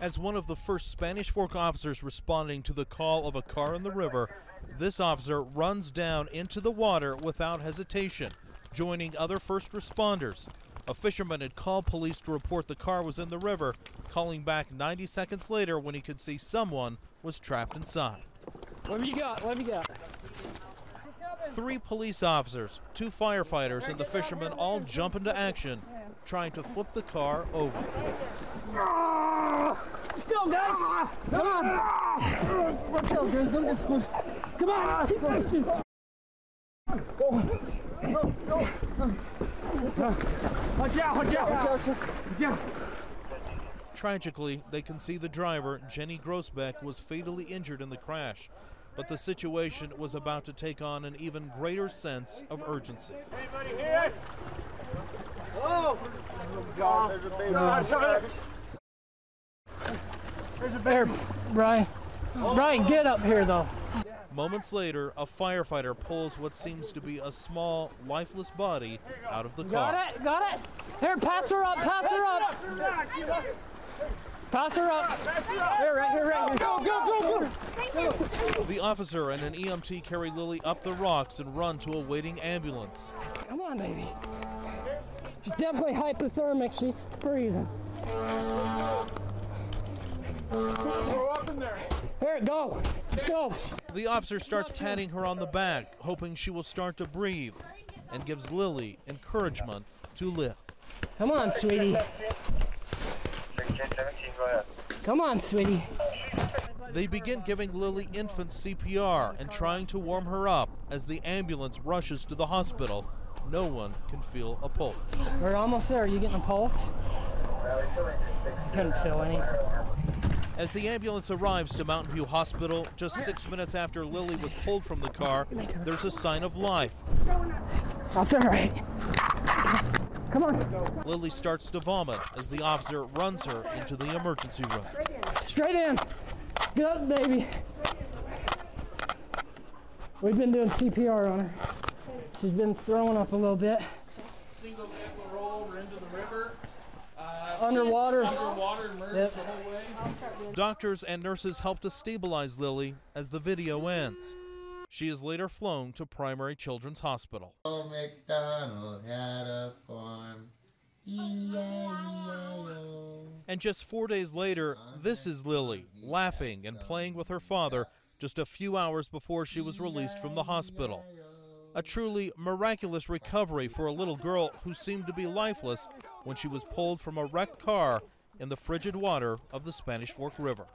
As one of the first Spanish Fork officers responding to the call of a car in the river, this officer runs down into the water without hesitation, joining other first responders. A fisherman had called police to report the car was in the river, calling back 90 seconds later when he could see someone was trapped inside. What have you got? What have you got? Three police officers, two firefighters, and the fisherman all jump into action, trying to flip the car over. Let's go, guys! Come on! Let's go, guys. Don't get squished. Come on! Keep pushing. Watch out! Watch out! Watch out! Tragically, they can see the driver, Jenny Groesbeck, was fatally injured in the crash. But the situation was about to take on an even greater sense of urgency. Anybody hear us? Oh! There's a baby. There's a bear, Brian. Brian, get up here, though. Moments later, a firefighter pulls what seems to be a small, lifeless body out of the car. Got it? Got it? Here, pass her up. Pass her up. Pass her up. Here, right here, right here. Go, Go, go, go, The officer and an EMT carry Lily up the rocks and run to a waiting ambulance. Come on, baby. She's definitely hypothermic. She's freezing. Throw up in there. Here, go. Let's go. The officer starts patting her on the back, hoping she will start to breathe, and gives Lily encouragement to live. Come on, sweetie. Come on, sweetie. They begin giving Lily infant CPR and trying to warm her up as the ambulance rushes to the hospital. No one can feel a pulse. We're almost there. Are you getting a pulse? Couldn't feel any. As the ambulance arrives to Mountain View Hospital, just six minutes after Lily was pulled from the car, there's a sign of life. That's all right. Come on. Lily starts to vomit as the officer runs her into the emergency room. Straight in. Get up, baby. We've been doing CPR on her. She's been throwing up a little bit. single leg will roll over into the river. Uh, Underwater. underwater and Yep. the whole way. Doctors and nurses help to stabilize Lily as the video ends. She is later flown to Primary Children's Hospital. Old MacDonald had a farm. E-I-E-I-O. And just four days later, this is Lily, laughing and playing with her father just a few hours before she was released from the hospital. A truly miraculous recovery for a little girl who seemed to be lifeless when she was pulled from a wrecked car in the frigid water of the Spanish Fork River.